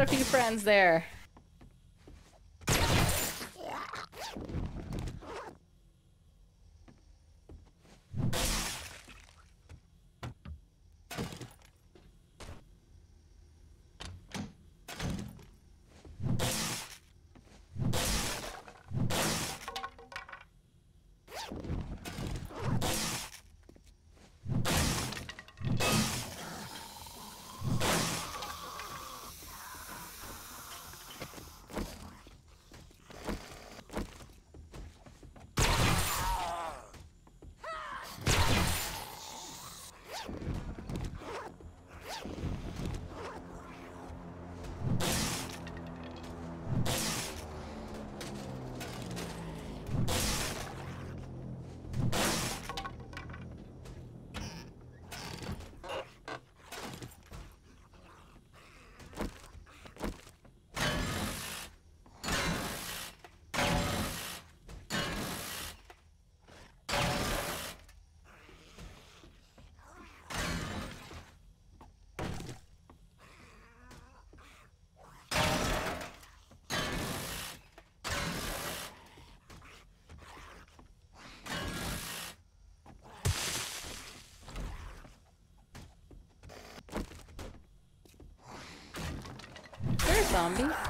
got a few friends there. Zombie.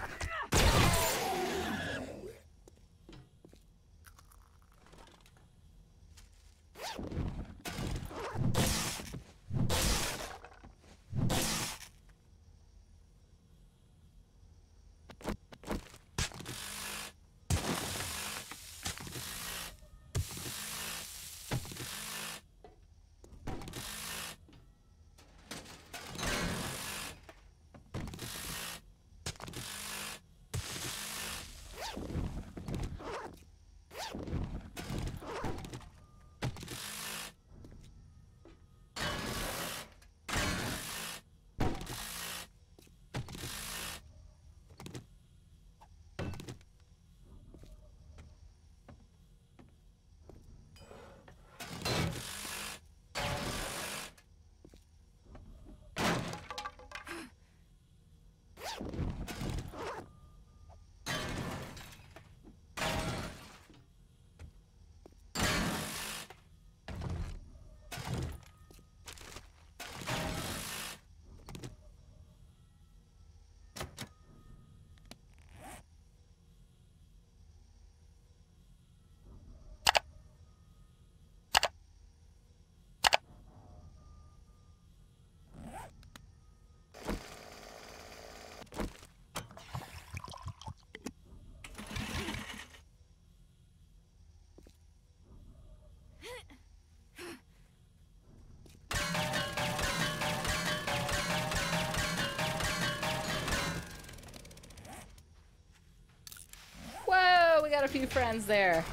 Got a few friends there.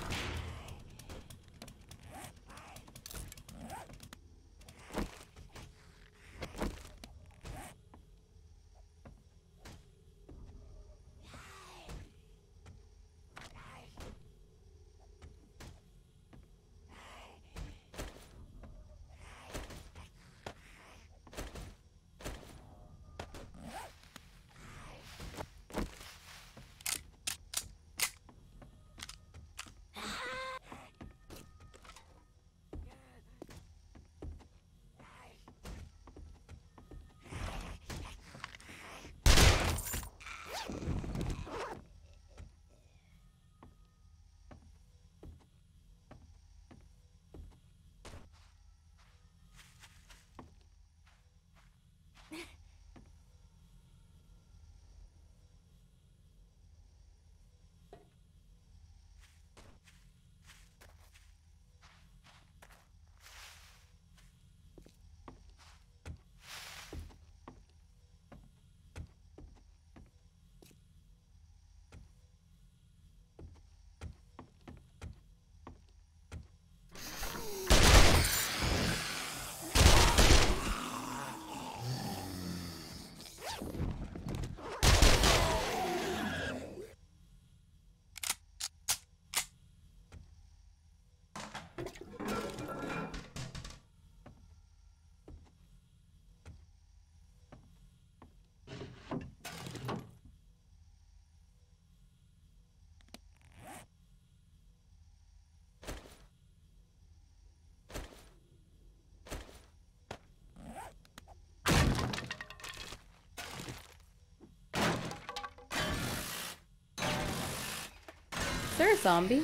Is there a zombie?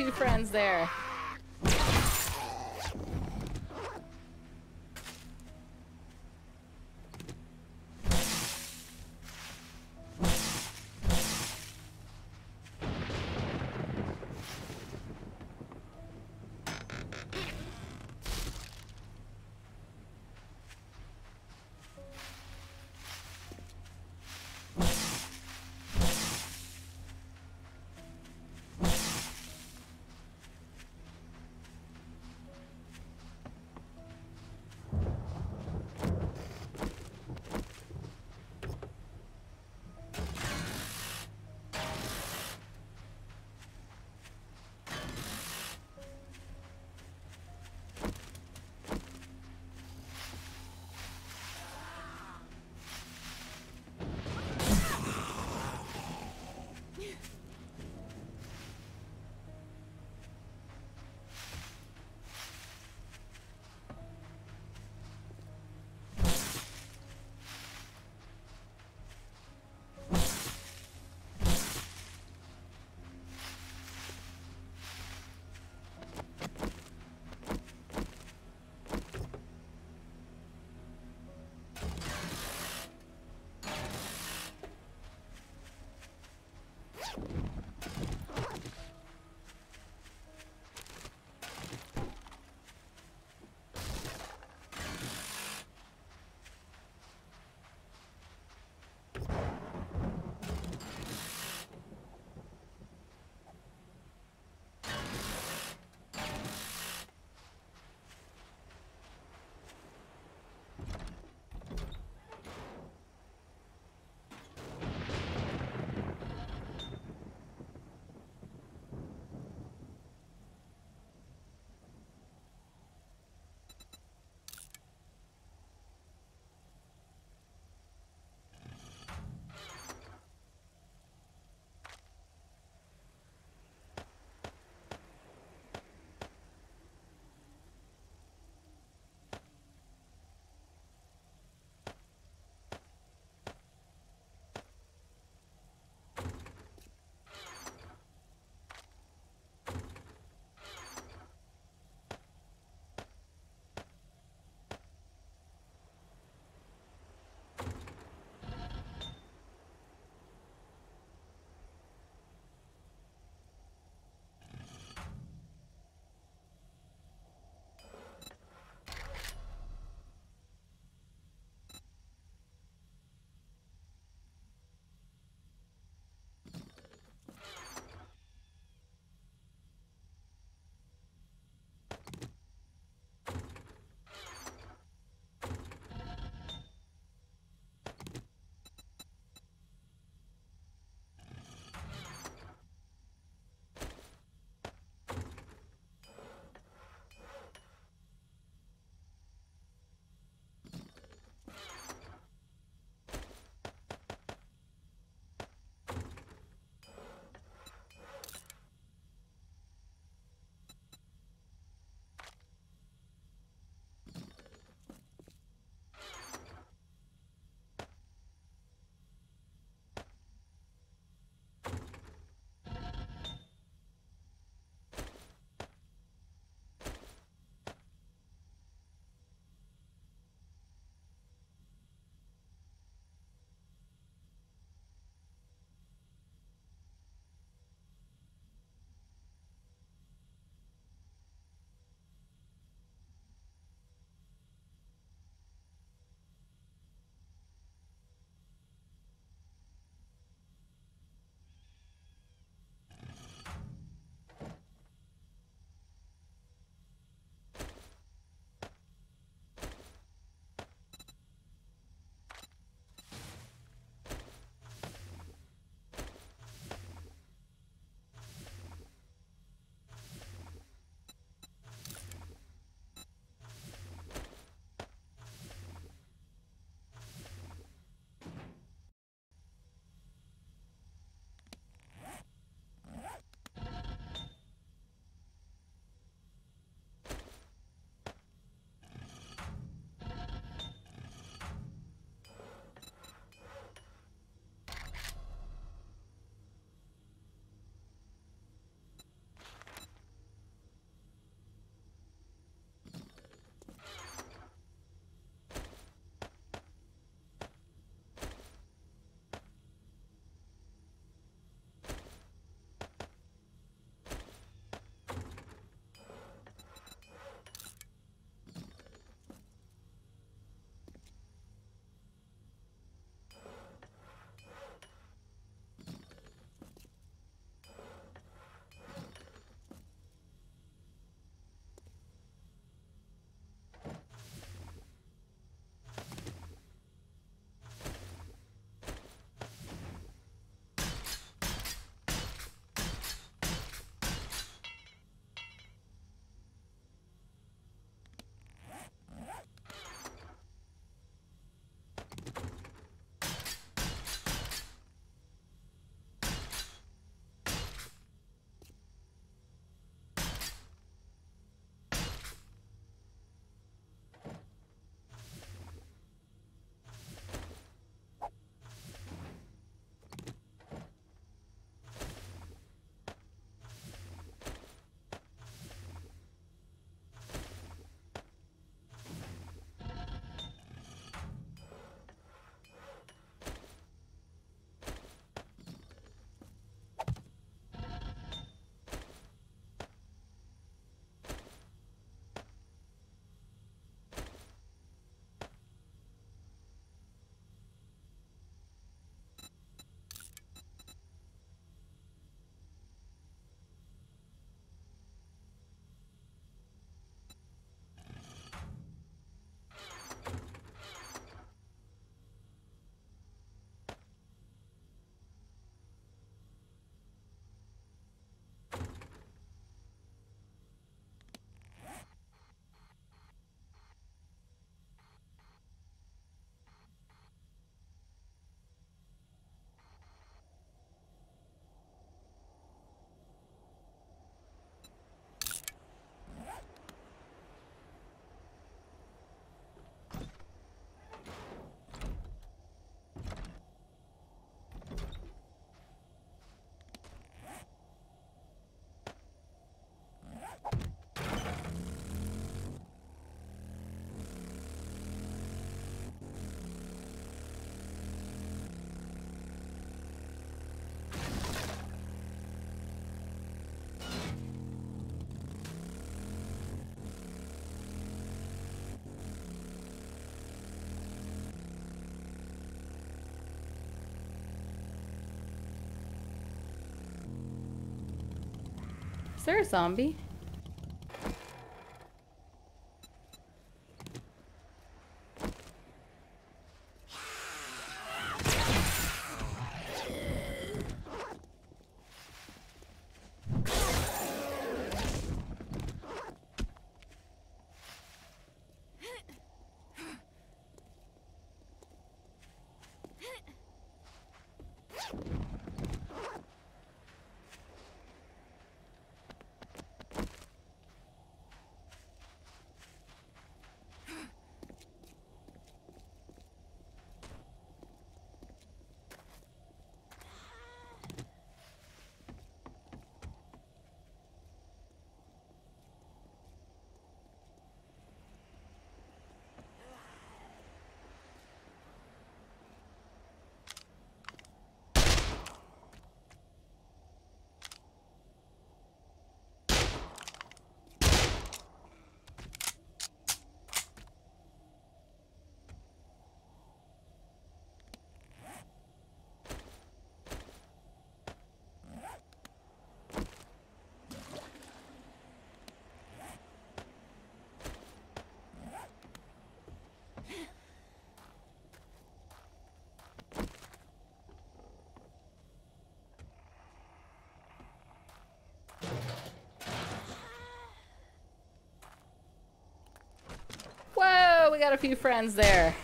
Few friends there. There a zombie? Got a few friends there.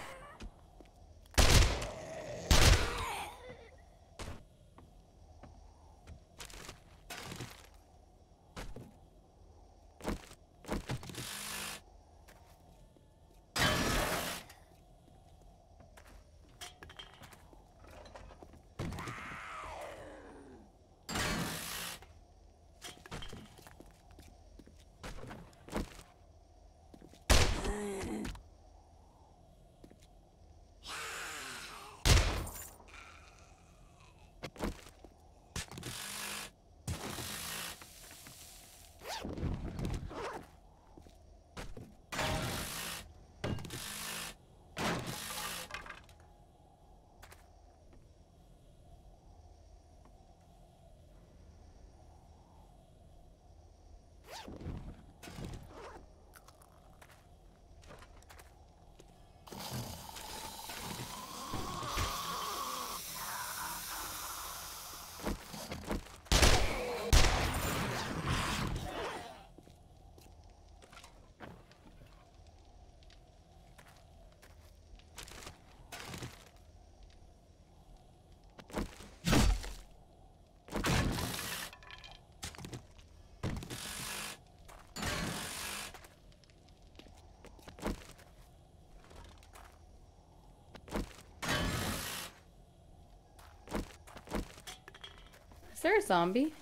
Is there a zombie?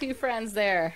Few friends there.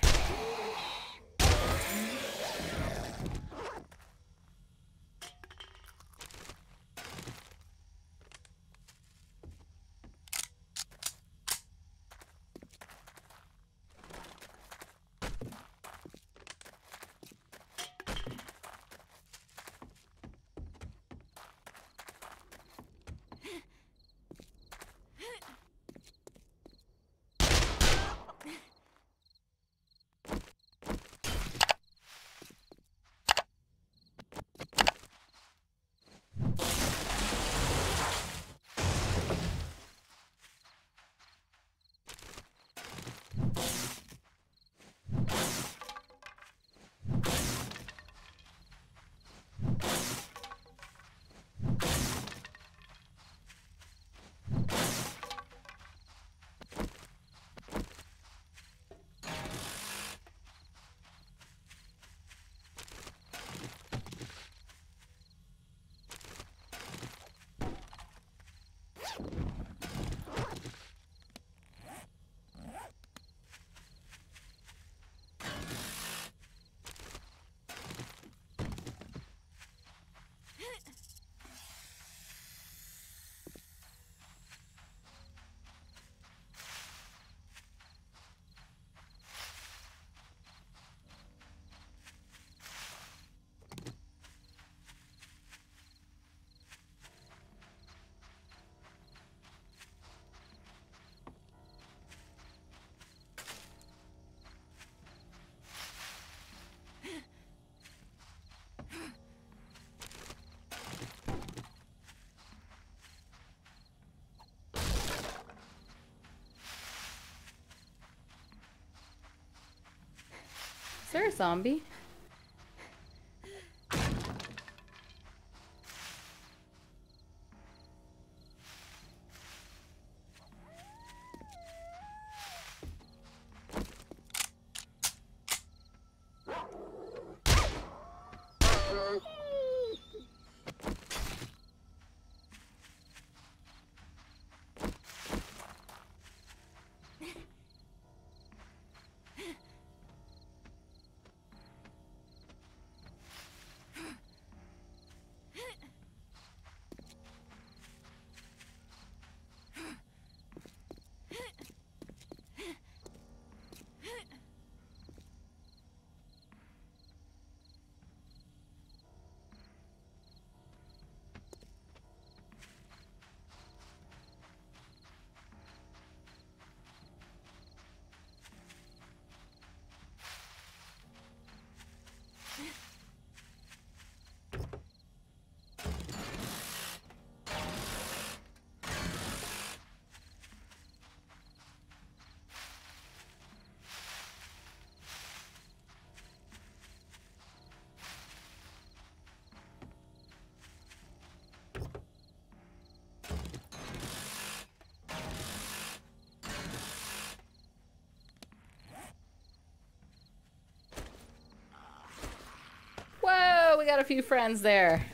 There a zombie? Got a few friends there.